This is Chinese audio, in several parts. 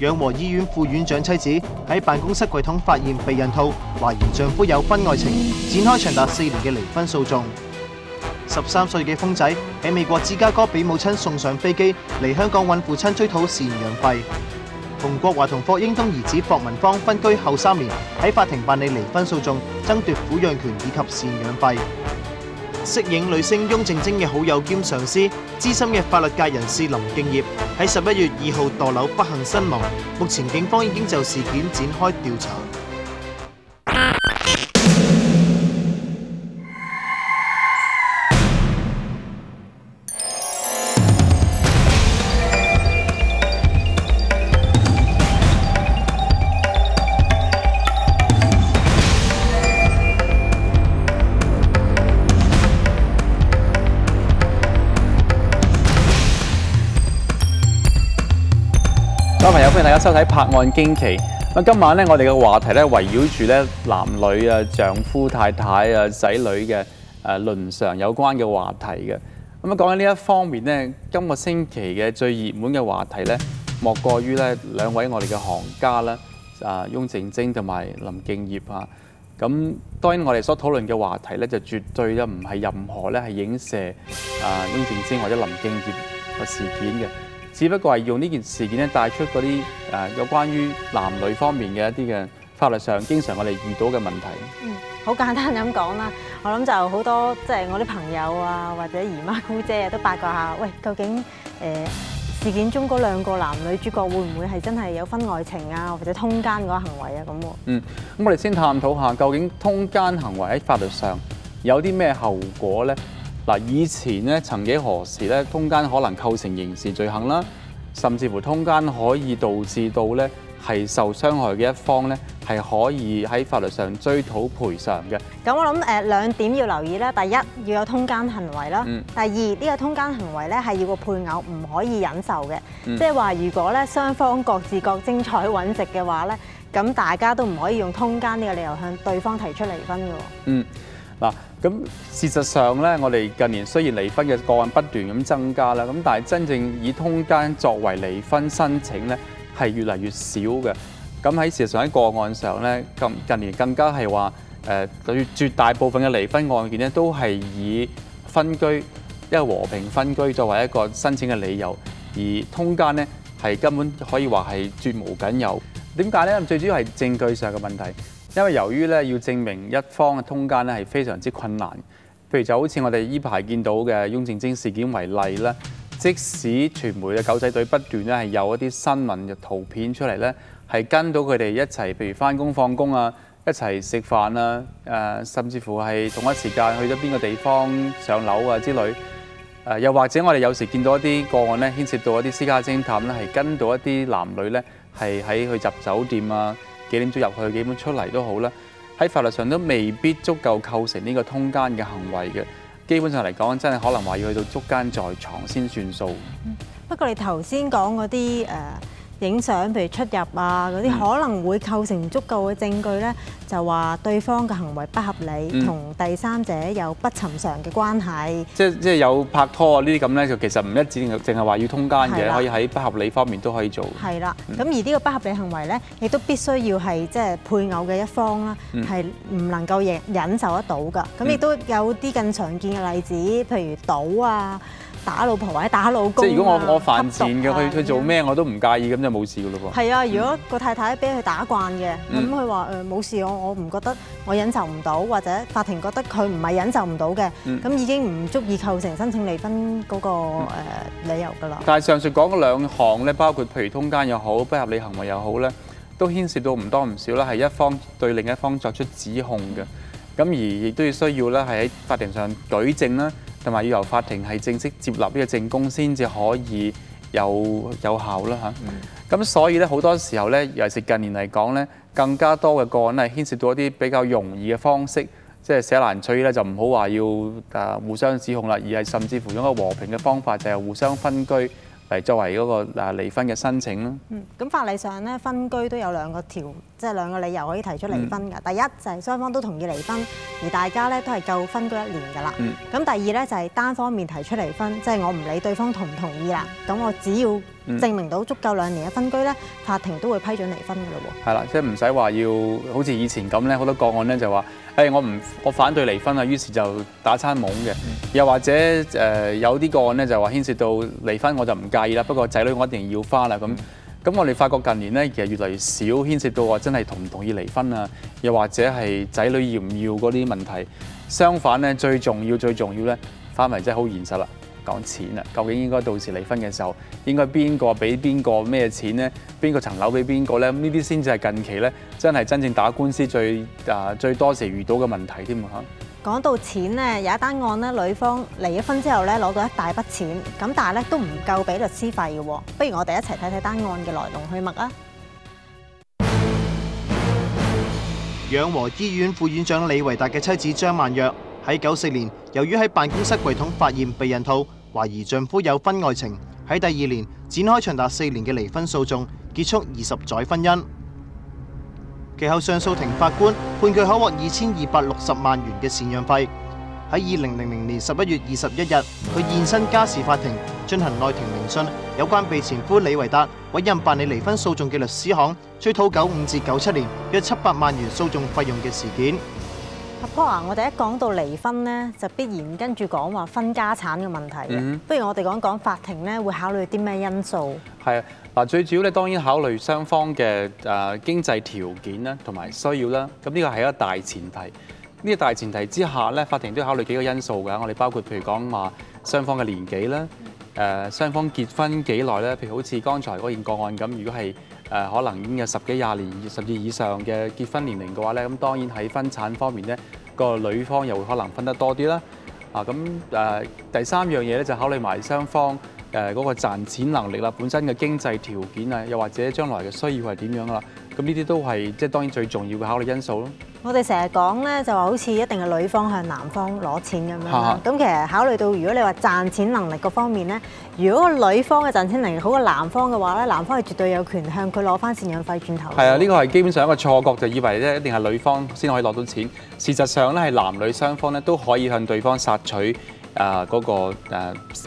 養和醫院副院長妻子喺辦公室櫃桶發現避孕套，懷疑丈夫有婚外情，展開長達四年嘅離婚訴訟。十三歲嘅峰仔喺美國芝加哥俾母親送上飛機嚟香港揾父親追討贍養費。馮國華同霍英東兒子霍文芳分居後三年喺法庭辦理離婚訴訟，爭奪撫養權以及贍養費。飾影女星翁靜晶嘅好友兼上司、资深嘅法律界人士林敬业喺十一月二号堕楼不幸身亡，目前警方已经就事件展开调查。大家收睇《拍案惊奇》。咁今晚咧，我哋嘅話題咧圍繞住咧男女啊、丈夫、太太啊、仔女嘅誒倫常有關嘅話題嘅。咁啊，講緊呢一方面咧，今個星期嘅最熱門嘅話題咧，莫過於咧兩位我哋嘅行家啦，啊翁靜晶同埋林敬業啊。咁當然我哋所討論嘅話題咧，就絕對咧唔係任何咧係影射啊翁靜晶或者林敬業個事件嘅。只不過係用呢件事件咧帶出嗰啲誒有關於男女方面嘅一啲嘅法律上經常我哋遇到嘅問題。嗯，好簡單咁講啦，我諗就好多即係我啲朋友啊，或者姨媽姑姐啊，都八卦下，喂，究竟誒、呃、事件中嗰兩個男女主角會唔會係真係有婚外情啊，或者通奸嗰個行為啊咁喎？嗯，咁我哋先探討下究竟通奸行為喺法律上有啲咩後果呢？嗱，以前咧，曾幾何時咧，通奸可能構成刑事罪行啦，甚至乎通奸可以導致到咧係受傷害嘅一方咧係可以喺法律上追討賠償嘅。咁我諗誒兩點要留意啦，第一要有通奸行為啦，嗯第二呢、個通奸行為咧係要個配偶唔可以忍受嘅，嗯即係話如果咧雙方各自各精彩揾食嘅話咧，咁大家都唔可以用通奸呢個理由向對方提出離婚嘅喎。嗯，嗱，咁事實上咧，我哋近年雖然離婚嘅個案不斷咁增加啦，咁但係真正以通奸作為離婚申請咧，係越嚟越少嘅。咁喺事實上喺個案上咧，近近年更加係話誒，對絕大部分嘅離婚案件咧，都係以分居一個和平分居作為一個申請嘅理由，而通奸咧係根本可以話係絕無僅有。點解咧？最主要係證據上嘅問題。因為由於咧要證明一方嘅通奸咧係非常之困難，譬如就好似我哋依排見到嘅雍正晶事件為例啦，即使傳媒嘅狗仔隊不斷咧係有一啲新聞嘅圖片出嚟咧，係跟到佢哋一齊，譬如翻工放工啊，一齊食飯啊，誒、甚至乎係同一時間去咗邊個地方上樓啊之類。誒、又或者我哋有時見到一啲個案咧，牽涉到一啲私家偵探咧，係跟到一啲男女咧，係喺去集酒店啊，幾點鐘入去，幾點出嚟都好啦。喺法律上都未必足夠構成呢個通奸嘅行為嘅。基本上嚟講，真係可能話要去到捉奸在床先算數。不過你頭先講嗰啲誒影相，譬如出入啊嗰啲，嗯可能會構成足夠嘅證據咧，就話對方嘅行為不合理，嗯同、第三者有不尋常嘅關係。即係即係有拍拖啊呢啲咁咧，就其實唔一致，淨係話要通奸嘅，可以喺不合理方面都可以做。係啦，嗯咁而呢個不合理行為咧，亦都必須要係即係配偶嘅一方啦，嗯係唔能夠忍忍受得到㗎。咁亦嗯都有啲更常見嘅例子，譬如賭啊、打老婆或者打老公啊即係如果我我犯賤嘅，吸毒啊佢佢做咩我都唔介意，咁就冇事噶咯噃。係啊，如果個太太俾佢打慣嘅，咁嗯佢話誒冇事，我我唔覺得我忍受唔到，或者法庭覺得佢唔係忍受唔到嘅，咁、嗯已經唔足以構成申請離婚嗰、個、呃、理由㗎啦。但係上述講嗰兩項咧，包括譬如通奸又好，不合理行為又好咧，都牽涉到唔多唔少啦，係一方對另一方作出指控嘅。咁而亦都要需要咧，係喺法庭上舉證啦，同埋要由法庭係正式接納呢個證供先至可以有有效啦嚇。咁、所以咧好多時候咧，尤其是近年嚟講咧，更加多嘅個案咧係牽涉到一啲比較容易嘅方式，即係捨難取義咧，就唔好話要誒互相指控啦，而係甚至乎用一個和平嘅方法，就係、互相分居嚟作為嗰個誒離婚嘅申請啦。嗯，咁法例上咧，分居都有兩個條，即係兩個理由可以提出離婚㗎。第一就係雙方都同意離婚，而大家咧都係夠分居一年㗎啦。嗯咁、第二咧就係單方面提出離婚，即係我唔理對方同唔同意啦。咁我只要證明到足夠兩年嘅分居咧，法庭都會批准離婚㗎咯喎。係啦，即係唔使話要好似以前咁咧，好多個案咧就話，誒、我唔我反對離婚啊，於是就打餐懵嘅。又或者誒、有啲個案咧就話牽涉到離婚我就唔介意啦，不過仔女我一定要翻啦咁。咁我哋發覺近年咧其實越嚟越少牽涉到話真係同唔同意離婚啊，又或者係仔女要唔要嗰啲問題。相反咧，最重要最重要咧，翻嚟真係好現實啦。講錢啦，究竟應該到時離婚嘅時候，應該邊個俾邊個咩錢呢？邊個層樓俾邊個呢？咁呢啲先至係近期咧，真係真正打官司最啊最多時遇到嘅問題添啊！講到錢咧，有一單案咧，女方離咗婚之後咧攞到一大筆錢，咁但係咧都唔夠俾律師費嘅喎。不如我哋一齊睇睇單案嘅來龍去脈啊！養和醫院副院長李維達嘅妻子張曼若喺九四年，由於喺辦公室櫃桶發現避孕套，懷疑丈夫有婚外情，喺第二年展開長達四年嘅離婚訴訟，結束二十載婚姻。其后上诉庭法官判佢可获二千二百六十万元嘅赡养费。喺二零零零年十一月二十一日，佢现身家事法庭进行内庭聆讯，有关被前夫李维达委任办理离婚诉讼嘅律师行追讨九五至九七年约七百万元诉讼费用嘅事件。阿 Paul 啊，我哋一講到離婚咧，就必然跟住講話分家產嘅問題嘅。嗯不如我哋講講法庭咧會考慮啲咩因素？係啊，嗱最主要咧當然考慮雙方嘅誒、呃、經濟條件啦，同埋需要啦。咁呢個係一個大前提。呢、個大前提之下咧，法庭都要考慮幾個因素㗎。我哋包括譬如講話雙方嘅年紀啦，誒、雙方結婚幾耐咧？譬如好似剛才嗰件個案咁，如果係誒、可能已經有十幾廿年甚至以上嘅結婚年齡嘅話咧，咁當然喺分產方面咧，個女方又會可能分得多啲啦。啊，咁誒、第三樣嘢咧就考慮埋雙方誒嗰、個賺錢能力啦，本身嘅經濟條件啊，又或者將來嘅需要係點樣啦。咁呢啲都係即係當然最重要嘅考慮因素咯。我哋成日講咧就話好似一定係女方向男方攞錢咁樣啦。咁其實考慮到如果你話賺錢能力嗰方面咧，如果個女方嘅賺錢能力好過男方嘅話咧，男方係絕對有權向佢攞翻贍養費轉頭。係啊，呢個係基本上一個錯覺，就以為咧一定係女方先可以攞到錢。事實上咧係男女雙方咧都可以向對方索取誒嗰、個誒，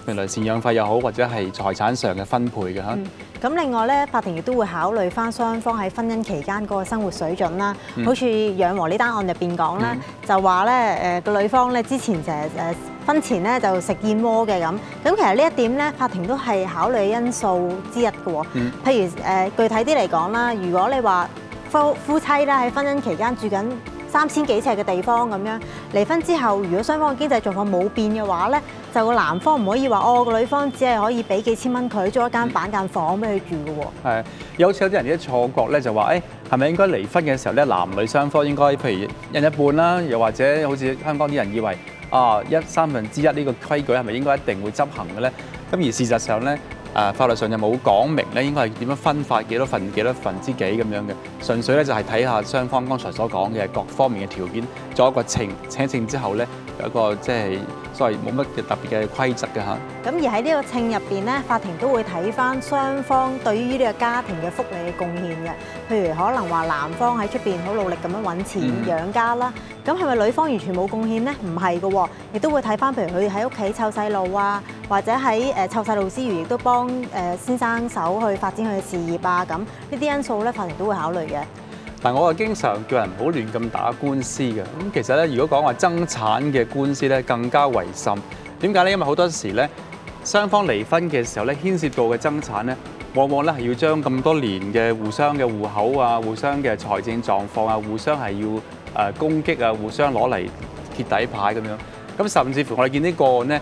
譬如贍養費又好，或者係財產上嘅分配嘅嚇。咁另外咧，法庭亦都會考慮翻雙方喺婚姻期間嗰個生活水準啦。好似養和呢單案入邊講咧，就話咧誒個女方咧之前就係誒婚前咧就食燕窩嘅咁。咁其實呢一點咧，法庭都係考慮因素之一嘅喎。嗯譬如誒、具體啲嚟講啦，如果你話夫夫妻咧喺婚姻期間住緊三千幾尺嘅地方咁樣，離婚之後，如果雙方嘅經濟狀況冇變嘅話咧，就個男方唔可以話哦個女方只係可以俾幾千蚊佢租一間板間房俾佢住嘅喎。係，有好似有啲人啲錯覺咧，就話誒係咪應該離婚嘅時候咧，男女雙方應該譬如一一半啦，又或者好似香港啲人以為啊一三分之一呢個規矩係咪應該一定會執行嘅咧？咁而事實上咧，誒、法律上就冇講明咧應該係點樣分法幾多份幾多份之幾咁樣嘅，純粹咧就係睇下雙方剛才所講嘅各方面嘅條件，做一個稱請稱之後咧有一個即係所謂冇乜嘅特別嘅規則嘅嚇。咁而喺呢個稱入邊咧，法庭都會睇翻雙方對於呢個家庭嘅福利嘅貢獻嘅。譬如可能話男方喺出邊好努力咁樣揾錢嗯養家啦，咁係咪女方完全冇貢獻咧？唔係嘅喎，亦都會睇翻譬如佢喺屋企湊細路啊，或者喺誒湊細路之餘，亦都幫誒先生手去發展佢嘅事業啊，咁呢啲因素咧，法庭都會考慮嘅。但我啊經常叫人唔好亂咁打官司嘅。咁其實咧，如果講話爭產嘅官司咧，更加為甚。點解咧？因為好多時咧，雙方離婚嘅時候咧，牽涉到嘅爭產咧，往往咧係要將咁多年嘅互相嘅戶口啊、互相嘅財政狀況啊、互相係要誒、攻擊啊、互相攞嚟揭底牌咁樣。咁甚至乎我哋見呢個案咧，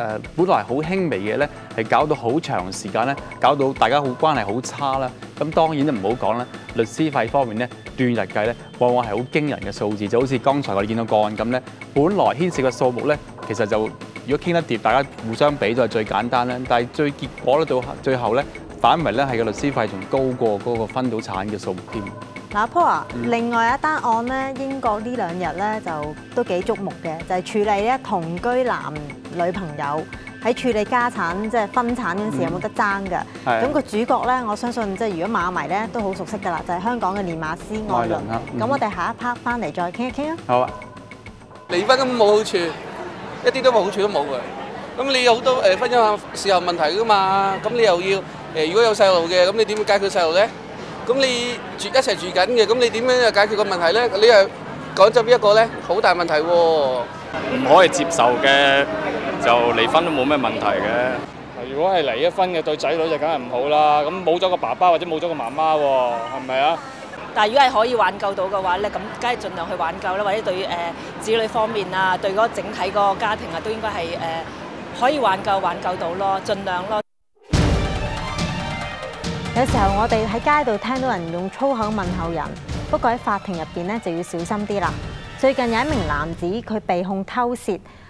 誒、本來好輕微嘅咧，係搞到好長時間咧，搞到大家好關係好差啦。咁當然都唔好講啦，律師費方面咧，斷日計咧，往往係好驚人嘅數字，就好似剛才我哋見到個案咁咧，本來牽涉嘅數目咧，其實就如果傾得掂，大家互相比就係最簡單啦。但係最結果咧，到最後咧，反為咧係個律師費仲高過嗰個分到產嘅數目添。嗱，Paul 啊，另外一單案咧，英國呢兩日咧就都幾矚目嘅，就係、處理咧同居男女朋友喺處理家產即係分產嗰陣時有冇得爭㗎。係咁、個主角咧，我相信即係如果馬迷咧都好熟悉㗎啦，就係、香港嘅練馬師愛倫咁我哋下一 part 翻嚟再傾一傾啊。好啊，離婚咁冇好處，一啲都冇好處都冇嘅。咁你有好多誒婚姻事後問題㗎嘛，咁你又要誒如果有細路嘅，咁你點樣解決細路咧？咁你住一齊住緊嘅，咁你點樣解決個問題咧？你又講咗邊一個咧？好大問題喎！唔可以接受嘅就離婚都冇咩問題嘅。如果係離咗婚嘅對仔女就梗係唔好啦，咁冇咗個爸爸或者冇咗個媽媽喎，係咪啊？但係如果係可以挽救到嘅話咧，咁梗係盡量去挽救啦，或者對誒、呃子女方面啊，對嗰個整體嗰個家庭啊，都應該係誒、呃可以挽救挽救到咯，盡量咯。有時候我哋喺街度聽到人用粗口問候人，不過喺法庭入邊咧就要小心啲啦。最近有一名男子佢被控偷竊，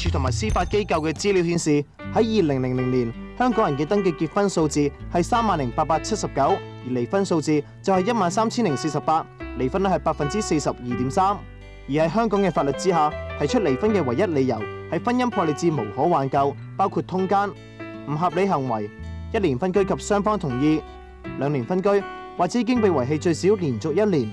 處同埋司法機構嘅資料顯示，喺二零零零年，香港人嘅登記結婚數字係三萬零八百七十九，而離婚數字就係一萬三千零四十八，離婚率係百分之四十二點三。而喺香港嘅法律之下，提出離婚嘅唯一理由係婚姻破裂至無可挽救，包括通奸、唔合理行為、一年分居及雙方同意、兩年分居或者已經被遺棄最少連續一年。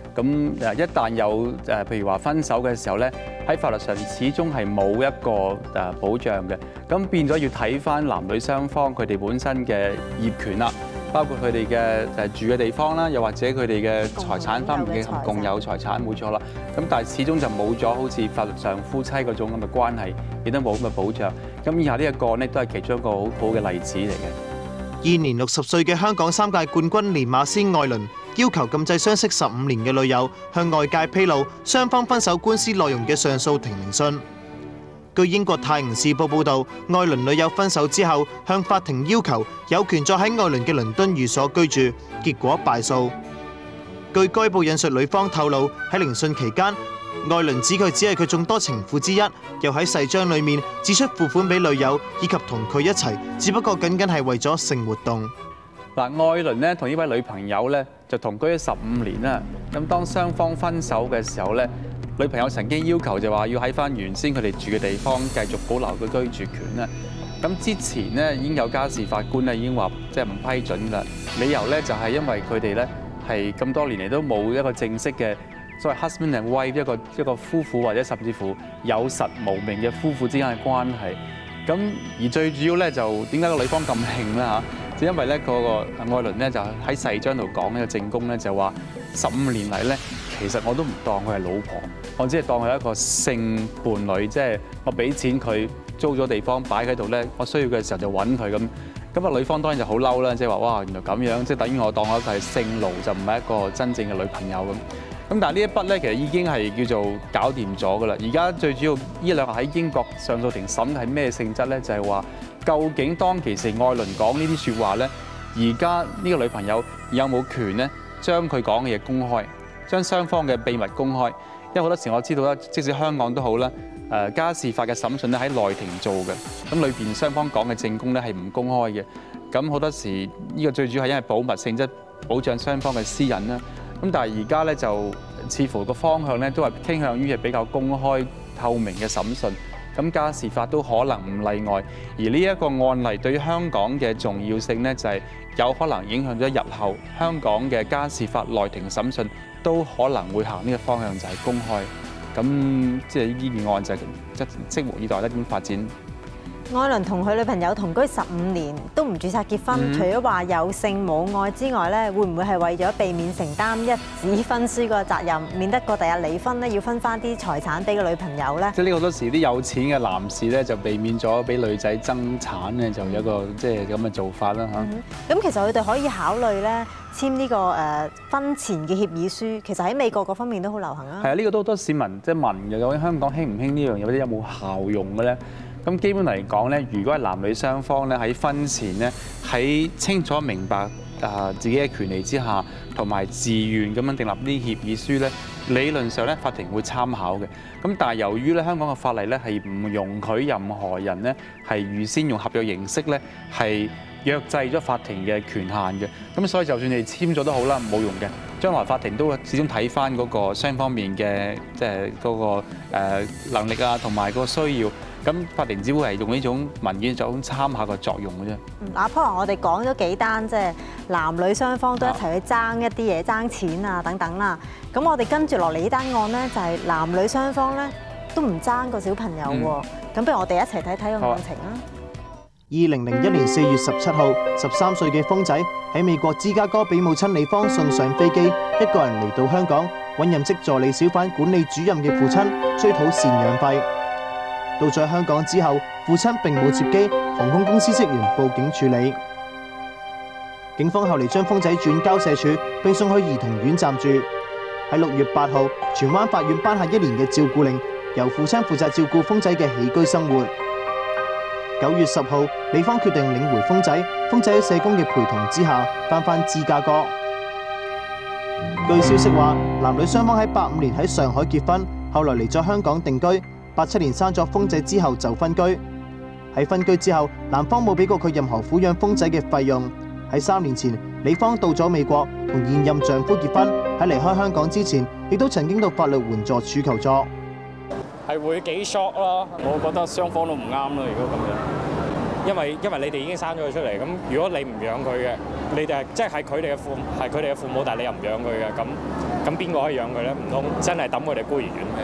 咁誒一旦有誒譬如話分手嘅時候咧，喺法律上始終係冇一個誒保障嘅。咁變咗要睇翻男女雙方佢哋本身嘅業權啦。包括佢哋嘅誒住嘅地方啦，又或者佢哋嘅財產方面嘅共有財產，冇錯啦。咁但係始終就冇咗好似法律上夫妻嗰種咁嘅關係，亦都冇咁嘅保障。咁以下呢一個呢，都係其中一個好好嘅例子嚟嘅。現年六十歲嘅香港三屆冠軍練馬師愛倫，要求禁制相識十五年嘅女友向外界披露雙方分手官司內容嘅上訴庭聆訊。據英國《泰晤士報》報導，愛倫女友分手之後，向法庭要求有權再喺愛倫嘅倫敦寓所居住，結果敗訴。據該報引述女方透露，喺聆訊期間，愛倫指佢只係佢眾多情婦之一，又喺誓章里面指出付款俾女友以及同佢一齊，只不過僅僅係為咗性活動。嗱，愛倫呢同呢位女朋友呢就同居咗十五年啦。咁當雙方分手嘅時候呢，女朋友曾經要求就話要喺翻原先佢哋住嘅地方繼續保留佢居住權啦。咁之前呢已經有家事法官咧已經話即係唔批准啦，理由呢就係因為佢哋呢係咁多年嚟都冇一個正式嘅所謂 husband and wife 一個一個夫婦或者甚至乎有實無名嘅夫婦之間嘅關係。咁而最主要咧就點解個女方咁興咧嚇？就因為咧個個愛倫咧就喺細章度講呢個證供咧就話十五年嚟咧，其實我都唔當佢係老婆，我只係當佢係一個性伴侶，即係我俾錢佢租咗地方擺喺度咧，我需要嘅時候就揾佢咁。咁啊女方當然就好嬲啦，即係話哇原來咁樣，即係等於我當我係性奴，就唔係一個真正嘅女朋友咁。咁但係呢一筆咧，其實已經係叫做搞掂咗噶啦。而家最主要呢兩日喺英國上訴庭審係咩性質咧？就係話究竟當其時愛倫講呢啲説話咧，而家呢個女朋友有冇權咧將佢講嘅嘢公開，將雙方嘅秘密公開？因為好多時我知道啦，即使香港都好啦，誒家事法嘅審訊咧喺內庭做嘅，咁裏邊雙方講嘅證供咧係唔公開嘅，咁好多時呢個最主要係因為保密性質，保障雙方嘅私隱啦。咁但係而家咧就似乎個方向咧都係傾向於係比較公開透明嘅審訊，咁家事法都可能唔例外。而呢一個案例對於香港嘅重要性呢，就係有可能影響咗日後香港嘅家事法內庭審訊都可能會行呢個方向，就係公開。咁即係呢件案就即拭目以待咧點發展。艾倫同佢女朋友同居十五年，都唔註冊結婚。嗯除咗話有性冇愛之外咧，會唔會係為咗避免承擔一紙婚書個責任，免得個第日離婚咧要分翻啲財產俾個女朋友咧？即係呢個好多時啲有錢嘅男士咧，就避免咗俾女仔爭產咧，就有一個即係咁嘅做法啦嚇。嗯咁其實佢哋可以考慮咧簽呢個誒婚前嘅協議書，其實喺美國各方面都好流行啊係。啊，呢個都好多市民即係問嘅，究竟香港興唔興呢樣嘢，或者有冇效用嘅咧？咁基本嚟講咧，如果係男女雙方咧喺婚前咧喺清楚明白啊自己嘅權利之下，同埋自願咁樣訂立呢啲協議書咧，理論上咧法庭會參考嘅。咁但係由於咧香港嘅法例咧係唔容許任何人咧係預先用合約形式咧係約制咗法庭嘅權限嘅，咁所以就算你簽咗都好啦，冇用嘅。將來法庭都會始終睇翻嗰個雙方面嘅即係嗰個能力啊，同埋個需要。咁法庭只會係用呢種文件作種參考嘅作用嘅啫。嗯嗱，譬如我哋講咗幾單，即係男女雙方都一齊去爭一啲嘢、爭錢啊等等啦。咁我哋跟住落嚟呢單案咧，就係男女雙方咧都唔爭個小朋友喎。咁不如我哋一齊睇睇個案情啦。二零零一年四月十七號，十三歲嘅峰仔喺美國芝加哥俾母親李芳送上飛機，一個人嚟到香港揾任職助理小販管理主任嘅父親追討贍養費。到咗香港之後，父親並冇接機，航空公司職員報警處理。警方後嚟將峰仔轉交社署，並送去兒童院暫住。喺六月八號，荃灣法院頒下一年嘅照顧令，由父親負責照顧峰仔嘅起居生活。九月十號，李芳決定領回峰仔，峰仔喺社工嘅陪同之下翻返芝加哥。據消息話，男女雙方喺八五年喺上海結婚，後來嚟咗香港定居。八七年生咗峰仔之後就分居。喺分居之後，男方冇俾過佢任何撫養峰仔嘅費用。喺三年前，李芳到咗美國同現任丈夫結婚。喺離開香港之前，亦都曾經到法律援助處求助。係會幾 shock 咯。我覺得雙方都唔啱咯，如果咁樣，因為因為你哋已經生咗佢出嚟，咁如果你唔養佢嘅，你哋即係佢哋嘅父係佢哋嘅父母，但係你又唔養佢嘅，咁咁邊個可以養佢咧？唔通真係抌佢哋孤兒院咩？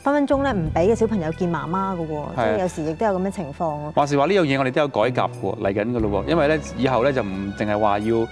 分分鐘咧唔俾個小朋友見媽媽嘅喎，即係有時亦都有咁嘅情況喎。話是話呢樣嘢，我哋都有改革喎，嚟緊嘅咯喎。因為咧，以後咧就唔淨係話要誒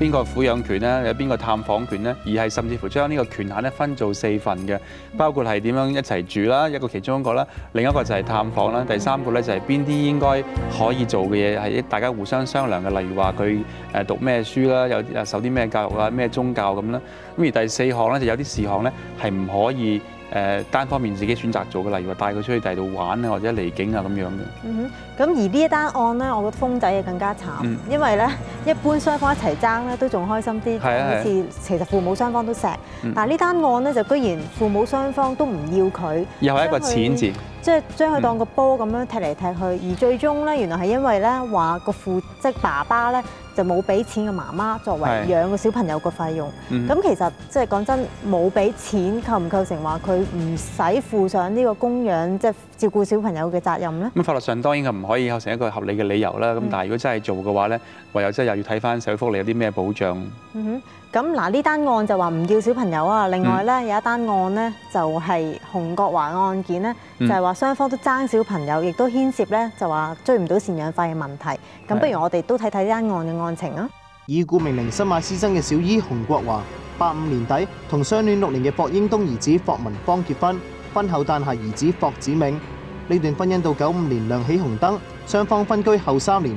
邊個撫養權咧，有邊個探訪權咧，而係甚至乎將呢個權限咧分做四份嘅，包括係點樣一齊住啦，一個其中一個啦，另一個就係探訪啦，第三個咧就係邊啲應該可以做嘅嘢係大家互相商量嘅，例如話佢誒讀咩書啦，有誒受啲咩教育啊，咩宗教咁啦。咁而第四項咧就有啲事項咧係唔可以誒單方面自己選擇做嘅，例如話帶佢出去第二度玩啊，或者離境啊咁樣嘅。嗯哼，咁而呢一單案咧，我覺得風仔啊更加慘，嗯因為咧一般雙方一齊爭咧都仲開心啲，好似其實父母雙方都錫，嗯但係呢單案咧就居然父母雙方都唔要佢，又係一個錢字。即係將佢當個波咁樣踢嚟踢去，而最終咧原來係因為咧話個父即係爸爸咧就冇俾錢個媽媽作為係養個小朋友個費用。嗯咁、其實即係講真，冇俾錢構唔構成話佢唔使負上呢個供養即係照顧小朋友嘅責任咧？咁法律上當然係唔可以構成一個合理嘅理由啦。咁但係如果真係做嘅話咧，唯有真係又要睇翻社會福利有啲咩保障。嗯哼，咁嗱呢單案就話唔要小朋友啊，另外咧、有一單案咧就係洪國華案件咧，就嗯係話雙方都爭小朋友，亦都牽涉咧就話追唔到赡養費嘅問題。咁不如我哋都睇睇呢單案嘅案情啊！已故名伶新馬師曾嘅小姨洪國華，八五年底同相戀六年嘅霍英東兒子霍文芳結婚，婚後誕下兒子霍子銘。呢呢段婚姻到九五年亮起紅燈，雙方分居後三年，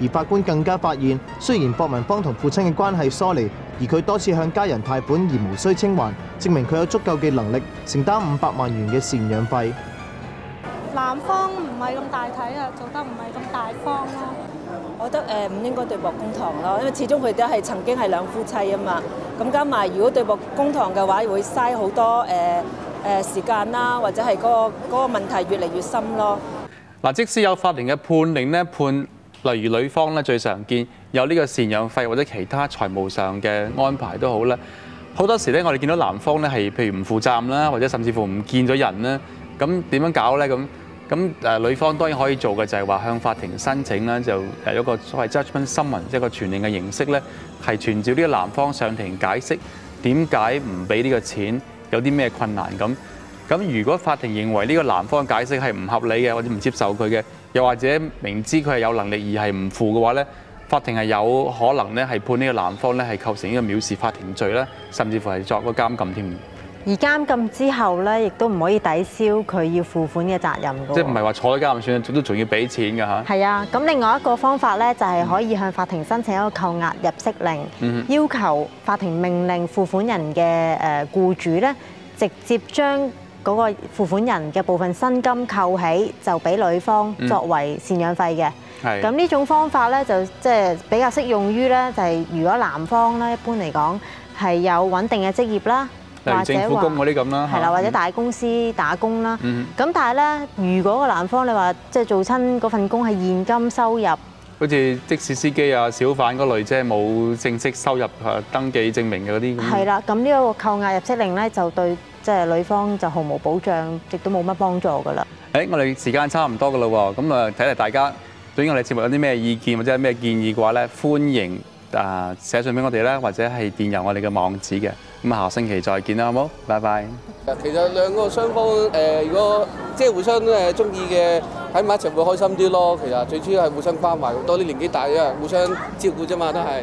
而法官更加發現，雖然霍文芳同父親嘅關係疏離，而佢多次向家人貸款而無需清還，證明佢有足夠嘅能力承擔五百萬元嘅贍養費。男方唔係咁大體啊，做得唔係咁大方咯。我覺得誒唔應該對簿公堂咯，因為始終佢哋係曾經係兩夫妻啊嘛。咁加埋如果對簿公堂嘅話，會嘥好多誒誒時間啦，或者係嗰個嗰個問題越嚟越深咯。嗱，即使有法庭嘅判令咧判，例如女方咧最常見有呢個赡養費或者其他財務上嘅安排都好啦，好多時咧我哋見到男方咧係譬如唔負責啦，或者甚至乎唔見咗人啦，咁點樣搞咧咁？咁誒女方當然可以做嘅就係話向法庭申請啦，就誒一個所謂 judgment summon，即係一個傳令嘅形式咧，係傳召呢個男方上庭解釋點解唔俾呢個錢，有啲咩困難咁。咁如果法庭認為呢個男方嘅解釋係唔合理嘅，或者唔接受佢嘅，又或者明知佢係有能力而係唔付嘅話咧，法庭係有可能咧係判呢個男方咧係構成呢個藐視法庭罪啦，甚至乎係作個監禁添。而監禁之後咧，亦都唔可以抵消佢要付款嘅責任㗎。即係唔係話坐喺監就算，都仲要俾錢㗎嚇。係啊，咁另外一個方法咧，就係可以向法庭申請一個扣押入息令，嗯要求法庭命令付款人嘅誒僱主咧，直接將嗰個付款人嘅部分薪金扣起，就俾女方作為贍養費嘅。係咁呢種方法咧，就即係比較適用於咧，就係如果男方咧一般嚟講係有穩定嘅職業啦，或者政府工嗰啲咁啦，係啦，或者嗯大公司打工啦。嗯咁但係咧，如果個男方你話即係做親嗰份工係現金收入，好似的士司機啊、小販嗰類，即係冇正式收入啊登記證明嘅嗰啲咁。係啦，咁呢一個扣押入息令咧，就對即係女方就毫無保障，亦都冇乜幫助㗎啦。誒，我哋時間差唔多㗎啦喎，咁啊睇嚟大家對於我哋節目有啲咩意見或者有咩建議嘅話咧，歡迎啊寫信俾我哋啦，或者係電郵我哋嘅網址嘅。咁啊，下星期再見啦，好冇？拜拜。其實兩個雙方誒、呃如果即係互相誒中意嘅，喺埋一齊會開心啲咯。其實最主要係互相關懷，多啲年紀大嘅互相照顧啫嘛，都係。